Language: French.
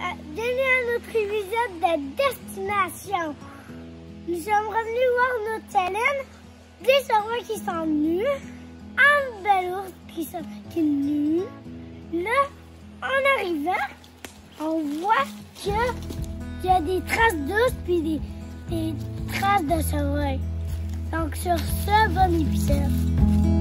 Euh, bienvenue à notre épisode de destination. Nous sommes revenus voir notre Céline, des sauvages qui sont nus, un bel ours qui, sont, qui est nu. Là, en arrivant, on voit que il y a des traces d'ours puis des, des traces de sauvages. Donc sur ce, bon épisode.